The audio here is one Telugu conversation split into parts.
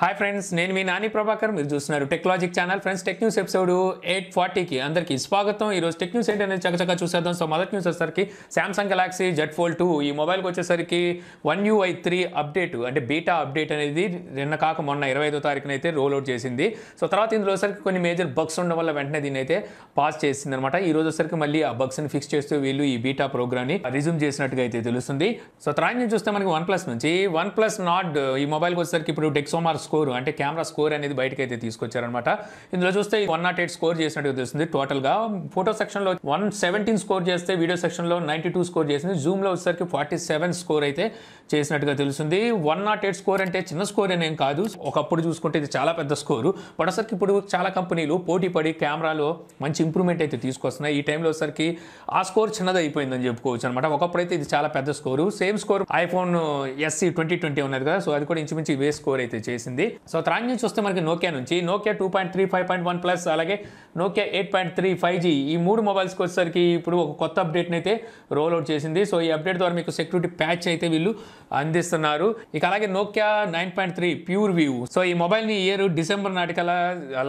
హాయ్ ఫ్రెండ్స్ నేను మీ నాని ప్రభాకర్ మీరు చూస్తున్నారు Technologic channel friends tech news episode eight ఫార్టీకి అందరికీ స్వాగతం. ఈ రోజు టెక్ న్యూస్ ఏంటనేది చక్కచక్క చూసేద్దాం. సో మొదటి న్యూస్ వచ్చేసరికి Samsung Galaxy Z fold two ఈ మొబైల్కి వచ్చేసరికి వన్ యూఐ త్రీ అప్డేట్ అంటే బీటా అప్డేట్ అనేది నిన్న కాక మొన్న ఇరవై ఐదో తారీఖున అయితే రోల్ అవుట్ చేసింది. సో తర్వాత ఇందులో వచ్చేసరికి కొన్ని మేజర్ బగ్స్ ఉండడం వల్ల వెంటనే దీన్ని అయితే పాస్ చేసింది అనమాట ఈ రోజు వచ్చేసరికి మళ్ళీ ఆ బగ్స్ని ఫిక్స్ చేస్తూ వీళ్ళు ఈ బీటా ప్రోగ్రామ్ని రిజ్యూమ్ చేసినట్టుగా అయితే తెలుస్తుంది. సో తర్వాత నుంచి చూస్తే మనకి వన్ ప్లస్ నుంచి వన్ ప్లస్ నాట్ ఈ మొబైల్కి వచ్చేసరికి ఇప్పుడు డెక్సోమార్ స్కోరు అంటే కెమెరా స్కోర్ అనేది బయటకు అయితే తీసుకొచ్చారనమాట ఇందులో చూస్తే వన్ నాట్ ఎయిట్ స్కోర్ చేసినట్టు తెలుస్తుంది. టోటల్గా ఫోటో సెక్షన్లో వన్ సెవెంటీన్ స్కోర్ చేస్తే వీడియో సెక్షన్లో నైంటీ టూ స్కోర్ చేసింది. జూమ్లో వచ్చేసరికి ఫార్టీ సెవెన్ స్కోర్ అయితే చేసినట్టుగా తెలుస్తుంది. వన్ నాట్ ఎయిట్ స్కోర్ అంటే చిన్న స్కోర్ అనేం కాదు. ఒకప్పుడు చూసుకుంటే ఇది చాలా పెద్ద స్కోరు. పడసరికి ఇప్పుడు చాలా కంపెనీలు పోటీ పడి కెమెరాలో మంచి ఇంప్రూవ్మెంట్ అయితే తీసుకొస్తున్నాయి. ఈ టైంలో వచ్చేసరికి ఆ స్కోర్ చిన్నది అయిపోయిందని చెప్పుకోవచ్చు అనమాట ఒకప్పుడు అయితే ఇది చాలా పెద్ద score. Same score iPhone SE twenty twenty ఉన్నది కదా. సో అది కూడా ఇంచుమించు ఇవే స్కోర్ అయితే చేసింది. సో తర్వాత నుంచి వస్తే మనకి నోకియా నుంచి Nokia two point three five point one plus అలాగే Nokia eight point three five G ఈ మూడు మొబైల్స్కి వచ్చేసరికి ఇప్పుడు ఒక కొత్త అప్డేట్ని అయితే రోల్ అవుట్ చేసింది. సో ఈ అప్డేట్ ద్వారా మీకు సెక్యూరిటీ ప్యాచ్ అయితే వీళ్ళు అందిస్తున్నారు. ఇక అలాగే Nokia nine point three PureView. So ఈ మొబైల్ని ఇయర్ డిసెంబర్ నాటికల్లా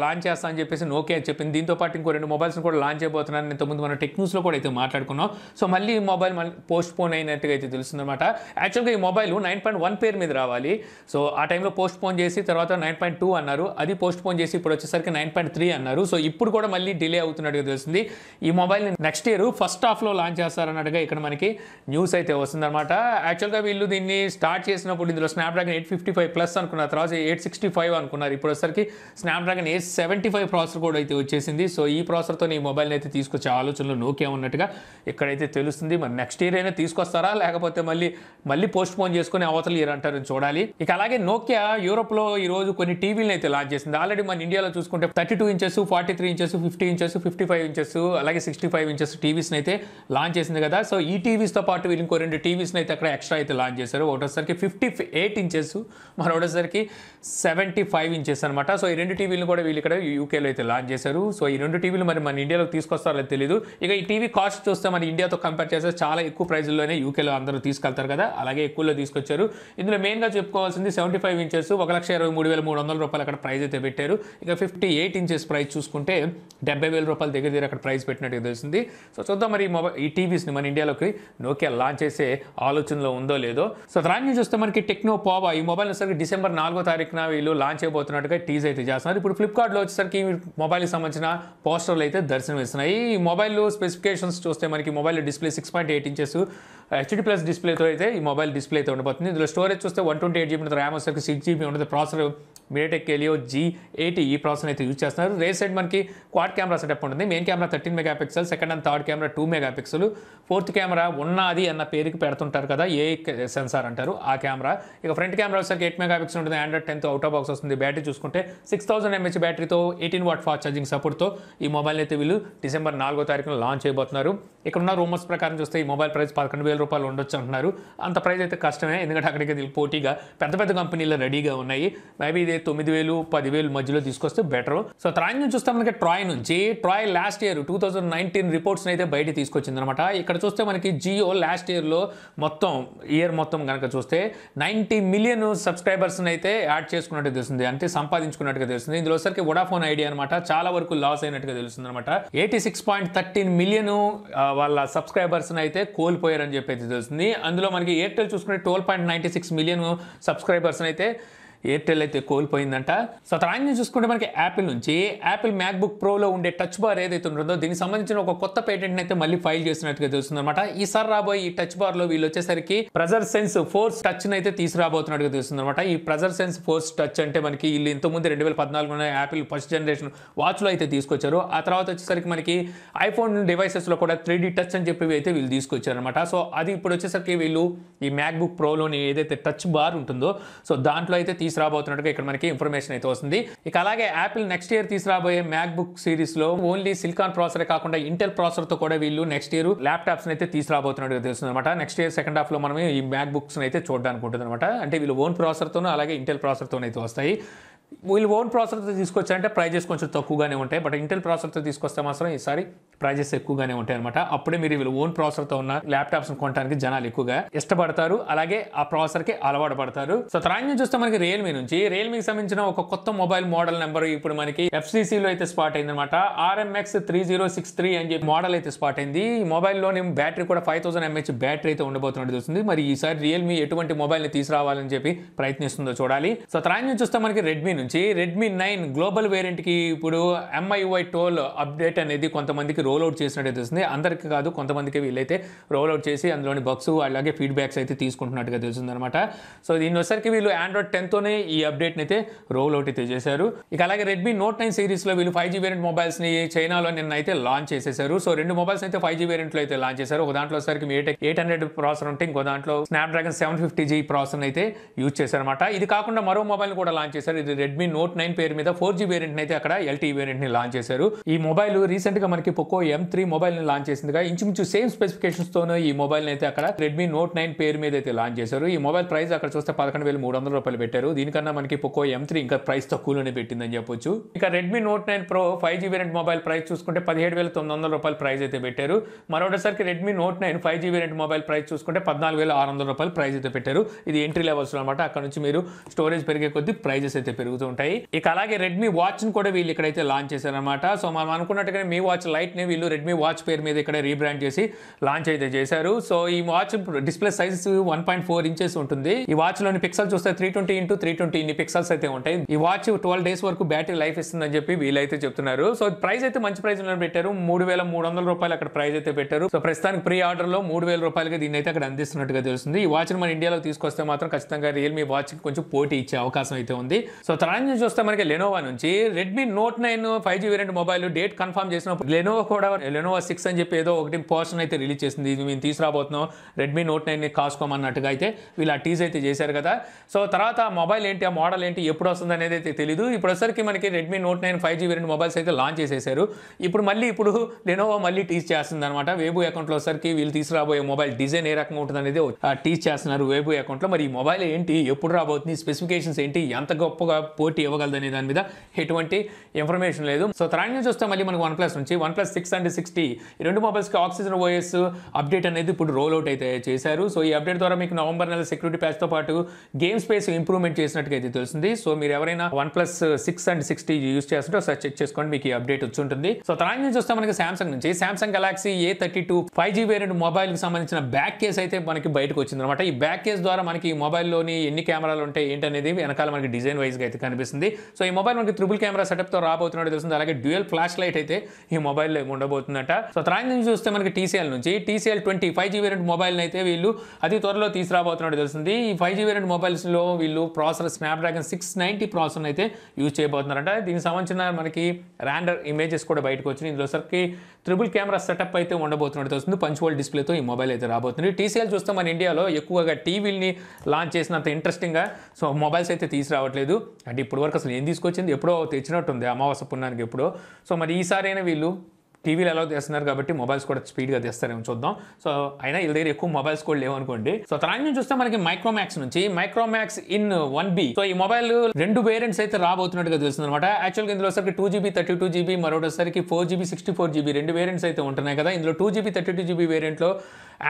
లాంచ్ చేస్తా అని చెప్పేసి నోకియా చెప్పింది. దీంతో పాటు ఇంకో రెండు మొబైల్స్ని కూడా లాంచ్ అయిపోతున్నాను ఇంతకుముందు మన టెక్ కూడా అయితే మాట్లాడుకున్నాం. సో మళ్ళీ ఈ మొబైల్ మళ్ళీ పోస్ట్ పోన్ అయినట్టుగా అయితే తెలుస్తుందన్నమాట. యాక్చువల్గా ఈ మొబైల్ నైన్ పాయింట్ వన్ పేరు మీద రావాలి. సో ఆ టైంలో పోస్ట్ పోన్ చేసి తర్వాత నైన్ పాయింట్ టూ అన్నారు. అది పోస్ట్ పోన్ చేసి ఇప్పుడు వచ్చేసరికి నైన్ పాయింట్ త్రీ అన్నారు. సో ఇప్పుడు కూడా మళ్ళీ డిలే అవుతున్నట్టుగా తెలిసింది ఈ మొబైల్ని నెక్స్ట్ ఇయర్ ఫస్ట్ హాఫ్లో లాంచ్ చేస్తారన్నట్టుగా ఇక్కడ మనకి న్యూస్ అయితే వస్తుందన్నమాట. యాక్చువల్గా వీళ్ళు దీన్ని స్టార్ట్ చేసినప్పుడు ఇందులో Snapdragon eight fifty five plus అనుకున్నారు తర్వాత ఎయిట్ సిక్స్టీ ఫైవ్ అనుకున్నారు. ఇప్పుడు వచ్చేసరికి Snapdragon eight seventy five processor కూడా అయితే వచ్చేసింది. సో ఈ ప్రాసెసర్తో ఈ మొబైల్ని అయితే తీసుకొచ్చే ఆలోచనలో నోకే ఉన్నట్టుగా ఇక్కడైతే తెలుస్తుంది. మరి నెక్స్ట్ ఇయర్ అయినా తీసుకొస్తారా? లేకపోతే మళ్ళీ మళ్ళీ పోస్ట్ పోన్ చేసుకుని అవతల ఇయర్ అంటారు చూడాలి. ఇక అలాగే నోకియా యూరోప్లో ఈ రోజు కొన్ని టీవీలను అయితే లాంచ్ చేసింది. ఆల్రెడీ మన ఇండియాలో చూసుకుంటే thirty two inches forty three inches fifty inches fifty five inches అలాగే సిక్స్టీ ఫైవ్ ఇంచెస్ టీవీస్ని అయితే లాంచ్ చేసింది కదా. సో ఈ టీవీస్తో పాటు వీళ్ళు ఇంకో రెండు టీవీస్ని అయితే అక్కడ ఎక్స్ట్రా అయితే లాంచ్ చేశారు. ఒకటోసరికి ఫిఫ్టీ ఎయిట్ ఇంచెస్ మరొకటిసరికి సెవెంటీ ఫైవ్ ఇంచెస్ అనమాట సో ఈ రెండు టీవీలను కూడా వీళ్ళు ఇక్కడ యూకేలో అయితే లాంచ్ చేశారు. సో ఈ రెండు టీవీలు మరి మన ఇండియాలోకి తీసుకొస్తారో తెలియదు ఇక ఈ టీవీ కాస్ట్ చూస్తే మన ఇండియాతో కంపేర్ చేస్తే చాలా ఎక్కువ ప్రైజ్లోనే యూకేలో అందరూ తీసుకెళ్తారు కదా. అలాగే ఎక్కువలో తీసుకొచ్చారు. ఇందులో మెయిన్గా చెప్పుకోవాల్సింది సెవెంటీ ఫైవ్ ఇంచెస్ ఒక లక్ష ఇరవై మూడు వేల మూడు వందల రూపాయలు అక్కడ ప్రైజ్ అయితే పెట్టారు. ఇక ఫిఫ్టీ ఎయిట్ ఇంచెస్ ప్రైస్ చూసుకుంటే డెబ్బై వేల రూపాయల దగ్గర దగ్గర అక్కడ ప్రైస్ పెట్టినట్టుగా తెలిసింది సో చూద్దాం మరి ఈ మొబైల్ ఈ టీవీస్ని మన ఇండియాలోకి నోకియా లాంచ్ చేసే ఆలోచనలో ఉందో లేదో. సో దాన్ని చూస్తే మనకి టెక్నో పోవా ఈ మొబైల్ వచ్చేసరికి డిసెంబర్ నాలుగో తారీఖున వీళ్ళు లాంచ్ అయిపోతున్నట్టుగా టీజ్ అయితే చేస్తున్నారు. ఇప్పుడు ఫ్లిప్కార్ట్లో వచ్చేసరికి మొబైల్కి సంబంధించిన పోస్టర్లు అయితే దర్శనం ఇస్తున్నాయి. ఈ మొబైల్ స్పెసిఫికేషన్స్ చూస్తే మనకి mobile display six point eight inches HD plus డిస్ప్లేతో అయితే ఈ మొబైల్ డిస్ప్లే అయితే ఉండబోతుంది. ఇందులో స్టోరేజ్ చూస్తే one twenty eight GB RAM వచ్చేసరికి సిక్స్ జీబీ ఉంటుంది processor MediaTek Helio G eighty ఈ ప్రాసెసర్ అయితే యూజ్ చేస్తున్నారు. రేస్ సైడ్ మనకి క్వాడ్ కెమెరా సెటప్ ఉంటుంది. Main camera thirteen megapixel second and third camera two megapixel fourth camera ఉన్నది అన్న పేరుకి పెడుతుంటారు కదా ఏ సెన్సార్ అంటారు. ఆ కెమెరా ఇక ఫ్రంట్ కెమెరా వచ్చేసరికి ఎయిట్ మెగా పిక్సెల్ ఉంటుంది Android tenth out of box వస్తుంది. బ్యాటరీ చూసుకుంటే సిక్స్ థౌసండ్ ఎంహెచ్ బ్యాటరీతో ఎయిటీన్ వాట్ ఫాస్ట్ ఛార్జింగ్ సపోర్ట్తో ఈ మొబైల్ అయితే వీళ్ళు డిసెంబర్ నాలుగో తారీఖున లాంచ్ చేయబోతున్నారు. ఇక్కడ ఉన్న రూమర్స్ ప్రకారం చూస్తే ఈ మొబైల్ ప్రైస్ పదకొండు వేల రూపాయలు ఉండొచ్చు అంటున్నారు. అంత ప్రైస్ అయితే కష్టమే. ఎందుకంటే అక్కడికి పోటీగా పెద్ద పెద్ద కంపెనీలు రెడీగా ఉన్నాయి. మేబీ ఇది తొమ్మిది వేలు పదివేలు మధ్యలో తీసుకొస్తే బెటర్ సో ట్రాయ్ నుంచి చూస్తే మనకి ట్రాయ్ నుంచి TRAI last year two thousand nineteen reports అయితే బయట తీసుకొచ్చింది అనమాట ఇక్కడ చూస్తే మనకి జియో లాస్ట్ ఇయర్లో మొత్తం ఇయర్ మొత్తం కనుక చూస్తే నైంటీ మిలియన్ సబ్స్క్రైబర్స్ని అయితే యాడ్ చేసుకున్నట్టు తెలుస్తుంది. అంటే సంపాదించుకున్నట్టుగా తెలుస్తుంది. ఇందులో సరికి వడాఫోన్ ఐడియా అనమాట చాలా వరకు లాస్ అయినట్టుగా తెలుస్తుంది అనమాట eighty six point thirteen million వాళ్ళ సబ్స్క్రైబర్స్ని అయితే కోల్పోయారని చెప్పి తెలుస్తుంది. అందులో మనకి ఎయిర్టెల్ చూసుకుంటే twelve point ninety six million సబ్స్క్రైబర్స్ని అయితే ఎయిర్టెల్ అయితే కోల్పోయిందంట. సో తర్వాత చూసుకుంటే మనకి యాపిల్ నుంచి యాపిల్ మ్యాక్బుక్ ప్రోలో ఉండే టచ్ బార్ ఏదైతే ఉంటుందో దీనికి సంబంధించిన ఒక కొత్త పేటెంట్ అయితే మళ్ళీ ఫైల్ చేసినట్టుగా తెలుస్తుంది అనమాట ఈసారి రాబోయే ఈ టచ్ బార్లో వీళ్ళు వచ్చేసరికి ప్రెజర్ సెన్స్ ఫోర్స్ టచ్ అయితే తీసుకురాబోతున్నట్టుగా తెలుస్తుంది అనమాట ఈ ప్రెజర్ సెన్స్ ఫోర్స్ టచ్ అంటే మనకి వీళ్ళు ఇంతకుముందు రెండు వేల పద్నాలుగులో యాపిల్ ఫస్ట్ జనరేషన్ వాచ్లో అయితే తీసుకొచ్చారు. ఆ తర్వాత వచ్చేసరికి మనకి ఐఫోన్ డివైసెస్లో కూడా త్రీ టచ్ అని చెప్పి అయితే వీళ్ళు తీసుకొచ్చారు అనమాట సో అది ఇప్పుడు వచ్చేసరికి వీళ్ళు ఈ మ్యాక్బుక్ ప్రోలోని ఏదైతే టచ్ బార్ ఉంటుందో సో దాంట్లో అయితే తీసుకురాబోతున్నట్టుగా ఇక్కడ మనకి ఇన్ఫర్మేషన్ అయితే వస్తుంది. ఇక అలాగే యాపిల్ నెక్స్ట్ ఇయర్ తీసుకురాబోయే మ్యాక్ బుక్ సిరీస్లో ఓన్లీ సిలికాన్ ప్రాసెసర్ కాకుండా ఇంటెల్ ప్రాసెసర్తో కూడా వీళ్ళు నెక్స్ట్ ఇయర్ ల్యాప్టాప్స్ అయితే తీసుకురాబోతున్నట్టుగా తెలుస్తుంది అనమాట నెక్స్ట్ ఇయర్ సెకండ్ హాఫ్లో మనం ఈ మ్యాక్ బుక్స్ అయితే చూడడానికి ఉంటుంది అనమాట అంటే వీళ్ళు ఓన్ ప్రాసెసర్ తోనూ అలాగే ఇంటెల్ ప్రాసెసర్ తోనైతే అయితే వస్తాయి. వీళ్ళు ఓన్ ప్రాసెసర్తో తీసుకొచ్చారంటే ప్రైజెస్ కొంచెం తక్కువగానే ఉంటాయి. బట్ ఇంటెల్ ప్రాసెసర్తో తీసుకొస్తే మాత్రం ఈసారి ప్రైజెస్ ఎక్కువగానే ఉంటాయి అనమాట అప్పుడే మీరు వీళ్ళు ఓన్ ప్రాసెసర్తో ఉన్న ల్యాప్టాప్స్ కొనడానికి జనాలు ఎక్కువగా ఇష్టపడతారు. అలాగే ఆ ప్రాసెసర్కి అలవాటు పడతారు. సో తర్వాత నుంచి చూస్తే మనకి రియల్మీ నుంచి రియల్మీకి సంబంధించిన ఒక కొత్త మొబైల్ మోడల్ నెంబర్ ఇప్పుడు మనకి FCC లో అయితే స్పాట్ అయింది అనమాట RMX three zero six three అని చెప్పి మోడల్ అయితే స్పాట్ అయింది. ఈ మొబైల్లోని బ్యాటరీ కూడా ఫైవ్ థౌసండ్ ఎంహెచ్ బ్యాటరీ అయితే ఉండబోతున్నట్టు చూస్తుంది మరి ఈసారి రియల్మీ ఎటువంటి మొబైల్ని తీసుకురావాలని చెప్పి ప్రయత్నిస్తుందో చూడాలి. సో తర్వాత చూస్తే మనకి రెడ్మీ నుంచి రెడ్మీ నైన్ గ్లోబల్ వేరియంట్కి ఇప్పుడు ఎంఐవై టోల్ అప్డేట్ అనేది కొంతమందికి రోల్ అవుట్ చేసినట్టు తెలుస్తుంది. అందరికీ కాదు కొంతమందికి వీళ్ళైతే రోల్ అవుట్ చేసి అందులోని బగ్స్ అలాగే ఫీడ్బ్యాక్స్ అయితే తీసుకుంటున్నట్టుగా తెలుస్తుంది అనమాట సో దీని వచ్చరికి వీళ్ళు ఆండ్రాయిడ్ టెన్తోనే ఈ అప్డేట్ని అయితే రోల్ అవుట్ అయితే చేశారు. ఇక అలాగే రెడ్మీ నోట్ నైన్ సిరీస్లో వీళ్ళు ఫైవ్ జీ వేరియంట్ మొబైల్స్ని చైనాలో నిన్న అయితే లాంచ్ చేసేసారు. సో రెండు మొబైల్స్ అయితే ఫైవ్ జీ వేరియంట్లో అయితే లాంచ్ చేశారు. ఒక దాంట్లో సరికి ఎయిట్ ఎయిట్ హండ్రెడ్ ప్రాసెసర్ ఉంటే ఇంకో దాంట్లో Snapdragon seven fifty G processor అయితే యూజ్ చేశారనమాట ఇది కాకుండా మరో మొబైల్ కూడా లాంచ్ చేశారు. ఇది రెడ్మీ నోట్ నైన్ పేరు మీద ఫోర్ జీ వేరియంట్ని అయితే అక్కడ ఎల్టీ వేరియంట్ని లాంచ్ చేశారు. ఈ మొబైల్ రీసెంట్గా మనకి పొక్కో ఎం త్రీ మొబైల్ని లాంచ్ చేసిందిగా. ఇంచుమించు సేమ్ స్పెసిఫికేషన్స్తోనే ఈ మొబైల్ అయితే అక్కడ రెడ్మీ నోట్ నైన్ పేరు మీద అయితే లాంచ్ చేశారు. ఈ మొబైల్ ప్రైస్ అక్కడ చూస్తే పదకొండు వేల మూడు వందల రూపాయలు పెట్టారు. దీనికన్నా మనకి పొక్కో ఎం త్రీ ఇంకా ప్రైస్ తక్కువలోనే పెట్టిందని చెప్పొచ్చు. ఇక Redmi Note nine pro five G variant mobile price చూసుకుంటే పదిహేడు వేల తొమ్మిది వందల రూపాయల ప్రైస్ అయితే పెట్టారు. మరోసారికి Redmi Note nine five G variant mobile price చూసుకుంటే పద్నాలుగు వేల ఆరు వందల రూపాయలు ప్రైస్ అయితే పెట్టారు. ఇది ఎంట్రీ లెవెల్స్ అనమాట అక్కడ నుంచి మీరు స్టోరేజ్ పెరిగే కొద్దీ ప్రైజెస్ అయితే పెరుగుతూ ఉంటాయి. ఇక అలాగే రెడ్మీ వాచ్ కూడా వీళ్ళు ఇక్కడైతే లాంచ్ చేశారనమాట సో మనం అనుకున్నట్టుగానే మీ వాచ్ లైట్ని వీళ్ళు రెడ్మీ వాచ్ పేరు మీద ఇక్కడ రీబ్రాండ్ చేసి లాంచ్ అయితే చేశారు. సో ఈ watch display size one point four inches ఉంటుంది. ఈ వాచ్లోని పిక్సెల్ చూస్తే three twenty into three twenty ఇన్ని పిక్సెల్స్ అయితే ఉంటాయి. ఈ వాచ్ ట్వెల్వ్ డేస్ వరకు బ్యాటరీ లైఫ్ ఇస్తుందని చెప్పి వీళ్ళైతే చెప్తున్నారు. సో ప్రైస్ అయితే మంచి ప్రైస్లో పెట్టారు. మూడు వేల మూడు వందల రూపాయలు అక్కడ ప్రైస్ అయితే పెట్టారు. సో ప్రస్తుతానికి ప్రీ ఆర్డర్లో మూడు వేల రూపాయలకి దీన్ని అయితే అక్కడ అందిస్తున్నట్టుగా తెలుస్తుంది. ఈ వాచ్ మన ఇండియాలో తీసుకొస్తే మాత్రం ఖచ్చితంగా రియల్మీ వాచ్కి కొంచెం పోటీ ఇచ్చే అవకాశం అయితే ఉంది. సో తర్వాత నుంచి చూస్తే మనకి లెనోవా నుంచి Redmi Note nine five G variant mobile date confirm చేసినప్పుడు లెనోవా కూడా లెనోవా సిక్స్ అని చెప్పి ఏదో ఒకటి పోర్షన్ అయితే రిలీజ్ చేసింది. ఇది మేము తీసుకురాబోతున్నాం. రెడ్మీ నోట్ నైన్ని కాసుకోమన్నట్టుగా అయితే వీళ్ళు ఆ టీజ్ అయితే చేశారు కదా. సో తర్వాత ఆ మొబైల్ ఏంటి ఆ మోడల్ ఏంటి ఎప్పుడు వస్తుంది అనేది అయితే తెలియదు ఇప్పుడు మనకి Redmi Note nine five G variant mobiles అయితే లాంచ్ చేసేసారు. ఇప్పుడు మళ్ళీ ఇప్పుడు లెనోవా మళ్ళీ టీచ్ చేస్తుంది అనమాట వేబు అకౌంట్లో సరికి వీళ్ళు తీసుకురాబోయే మొబైల్ డిజైన్ ఏ రకంగా ఉంటుంది అనేది టీచ్ చేస్తున్నారు వేబు అకౌంట్లో మరి ఈ మొబైల్ ఏంటి ఎప్పుడు రాబోతుంది స్పెసిఫికేషన్స్ ఏంటి ఎంత గొప్పగా పోటీ ఇవ్వగలదనే దాని మీద ఎటువంటి ఇన్ఫర్మేషన్ లేదు. సో తర్వాత నుంచి చూస్తే మళ్ళీ మనకు వన్ ప్లస్ నుంచి one plus six and sixty ఈ రెండు మొబైల్స్కి ఆక్సిజన్ ఓఎస్ అప్డేట్ అనేది ఇప్పుడు రోల్ అవుట్ అయితే చేశారు. సో ఈ అప్డేట్ ద్వారా మీకు నవంబర్ నెల సెక్యూరిటీ ప్యాచ్తో పాటు గేమ్ స్పేస్ ఇంప్రూవ్మెంట్ చేసినట్టుగా అయితే తెలుస్తుంది. సో మీరు ఎవరైనా OnePlus six and sixty use చేస్తుంటే ఒకసారి చెక్ చేసుకోండి మీకు ఈ అప్డేట్ వచ్చి ఉంటుంది సో తర్వాత నుంచి చూస్తే మనకి సామ్సంగ్ నుంచి. Samsung Galaxy A thirty two five G variant మొబైల్కి సంబంధించిన బ్యాక్ కేస్ అయితే మనకి బయటకు వచ్చింది అనమాట ఈ బ్యాక్ కేస్ ద్వారా మనకి ఈ మొబైల్లోని ఎన్ని కెమెరాలు ఉంటాయి ఏంటనేది వెనకాల మనకి డిజైన్ వైజ్గా అయితే కనిపిస్తుంది. సో ఈ మొబైల్ మనకి త్రిబుల్ కెమెరా సెటప్తో రాబోతున్నట్టు తెలుస్తుంది. అలాగే డ్యూయల్ ఫ్లాష్ లైట్ అయితే ఈ మొబైల్లో ఉండబోతుందట. సో తర్వాత నుంచి చూస్తే మనకి టీసీఎల్ నుంచి TCL twenty five G variant mobile అయితే వీళ్ళు అతి త్వరలో తీసుకురాబోతున్నట్టు తెలుస్తుంది. ఈ ఫైవ్ జీ వేరియంట్ మొబైల్స్లో వీళ్ళు processor Snapdragon six ninety processor అయితే యూజ్ చేయబోతున్నారంట. దీనికి సంబంధించిన మనకి ర్యాండర్ ఇమేజెస్ కూడా బయటకు వచ్చినాయి. ఇందులో సరికి త్రిబుల్ కెమెరా సెటప్ అయితే ఉండబోతున్నట్టు తెలుస్తుంది. పంచువల్ డిస్ప్లేతో ఈ మొబైల్ అయితే రాబోతుంది. టీసీఎల్ చూస్తే మన ఇండియాలో ఎక్కువగా టీవీని లాంచ్ చేసినంత ఇంట్రెస్టింగ్గా సో మొబైల్స్ అయితే తీసుకురావట్లేదు. అంటే ఇప్పటి వరకు అసలు ఏం తీసుకొచ్చింది? ఎప్పుడో తెచ్చినట్టుంది అమావాస పుణ్యానికి ఎప్పుడో. సో మరి ఈసారి అయినా వీళ్ళు టీవీలు ఎలా తెస్తున్నారు కాబట్టి మొబైల్స్ కూడా స్పీడ్గా తెస్తారేమో చూద్దాం. సో అయినా వీళ్ళ దగ్గర ఎక్కువ మొబైల్స్ కూడా లేవనుకోండి సో తర్వాత నుంచి చూస్తే మనకి మైక్రోమాక్స్ నుంచి Micromax in one B so ఈ మొబైల్ రెండు వేరియంట్స్ అయితే రాబోతున్నట్టుగా తెలుస్తుంది అనమాట యాక్చువల్గా ఇందులో సరికి two GB thirty two GB మరొకసారికి four GB sixty four GB రెండు వేరియంట్స్ అయితే ఉంటున్నాయి కదా. ఇందులో two GB thirty two GB వేరియంట్లో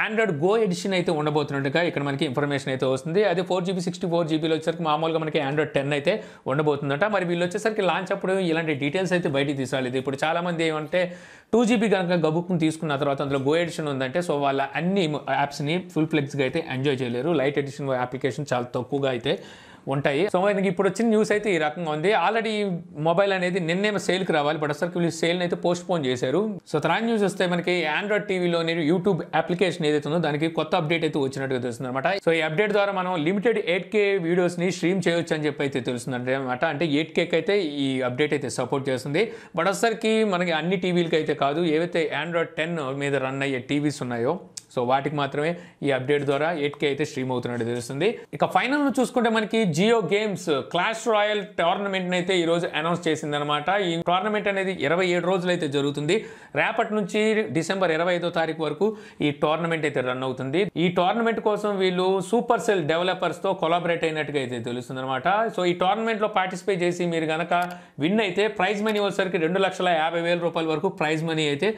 Android Go edition అయితే ఉండబోతున్నట్టుగా ఇక్కడ మనకి ఇన్ఫర్మేషన్ అయితే వస్తుంది. అదే ఫోర్ జీబీ సిక్స్టీ ఫోర్ జీబీలో వచ్చేసరికి మామూలుగా మనకి ఆండ్రాయిడ్ టెన్ అయితే ఉండబోతుందట. మరి వీళ్ళు వచ్చేసరికి లాంచ్ అప్పుడు ఇలాంటి డీటెయిల్స్ అయితే బయటికి తీసాలి ఇప్పుడు చాలామంది ఏమంటే టూ జీబీ కనుక గబుక్కుని తీసుకున్న తర్వాత అందులో గో ఎడిషన్ ఉందంటే సో వాళ్ళ అన్ని యాప్స్ని ఫుల్ ఫ్లెక్స్గా అయితే ఎంజాయ్ చేయలేరు. లైట్ ఎడిషన్ అప్లికేషన్ చాలా తక్కువగా అయితే ఉంటాయి. సో మనకి ఇప్పుడు వచ్చిన న్యూస్ అయితే ఈ రకంగా ఉంది. ఆల్రెడీ మొబైల్ అనేది నిన్నే సేల్కి రావాలి. బట్ అసలు వీళ్ళు సేల్ అయితే పోస్ట్ పోన్ చేశారు. సో తర్వాత న్యూస్ వస్తే మనకి ఆండ్రాయిడ్ టీవీలో యూట్యూబ్ అప్లికేషన్ ఏదైతే ఉందో దానికి కొత్త అప్డేట్ అయితే వచ్చినట్టుగా తెలుస్తుంది అనమాట సో ఈ అప్డేట్ ద్వారా మనం లిమిటెడ్ ఎయిట్ కే వీడియోస్ని స్ట్రీమ్ చేయొచ్చు అని చెప్పి అయితే తెలుస్తుంది అనమాట అంటే ఎయిట్ కేక్ అయితే ఈ అప్డేట్ అయితే సపోర్ట్ చేస్తుంది. బట్ అసలుకి మనకి అన్ని టీవీలకి అయితే కాదు. ఏవైతే ఆండ్రాయిడ్ టెన్ మీద రన్ అయ్యే టీవీస్ ఉన్నాయో సో వాటికి మాత్రమే ఈ అప్డేట్ ద్వారా ఎయిట్కే అయితే స్ట్రీమ్ అవుతున్నట్టు తెలుస్తుంది. ఇక ఫైనల్ చూసుకుంటే మనకి Jio games Clash Royale tournament అయితే ఈ రోజు అనౌన్స్ చేసిందనమాట ఈ టోర్నమెంట్ అనేది ఇరవై ఏడు రోజులు అయితే జరుగుతుంది. రేపటి నుంచి డిసెంబర్ ఇరవై ఐదో తారీఖు వరకు ఈ టోర్నమెంట్ అయితే రన్ అవుతుంది. ఈ టోర్నమెంట్ కోసం వీళ్ళు సూపర్ సెల్ డెవలపర్స్తో కొలాబరేట్ అయినట్టుగా అయితే తెలుస్తుంది అనమాట సో ఈ టోర్నమెంట్లో పార్టిసిపేట్ చేసి మీరు కనుక విన్ అయితే ప్రైజ్ మనీ వచ్చేసరికి రెండు లక్షల యాభై వేల రూపాయల వరకు ప్రైజ్ మనీ అయితే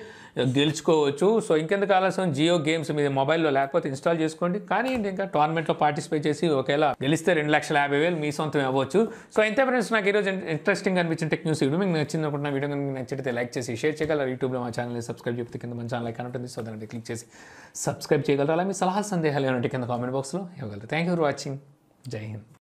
గెలుచుకోవచ్చు. సో ఇంకెందుకు ఆలస్యం? జియో గేమ్స్ మీద మొబైల్లో లేకపోతే ఇన్స్టాల్ చేసుకోండి. కానీ ఇంకా టోర్నమెంట్లో పార్టిసిపేట్ చేసి ఒకవేళ గెలిస్తే రెండు లక్షల యాభై వేలు మీ సొంతం అవ్వచ్చు. సో ఇంతే ఫ్రెండ్స్ నాకు ఈరోజు ఇంట్రెస్టింగ్ అనిపించిన టెక్ న్యూస్ వీడియో మీకు నచ్చింది అనుకుంటున్న వీడియో కనుక మీకు నచ్చితే లైక్ చేసి షేర్ చేయగలరు? యూట్యూబ్లో మా ఛానల్ సబ్స్క్రైబ్ చెప్తే కింద మన ఛానల్ లైక్ ఉంటుంది. సో దాన్ని క్లిక్ చేసి సబ్స్క్రైబ్ చేయగలరు? అలా మీ సలహా సందేహాలు ఏమంటే కింద కామెంట్ బాక్స్లో ఇవ్వగలరు. థ్యాంక్ యూ ఫర్ వాచింగ్ జై హింద్.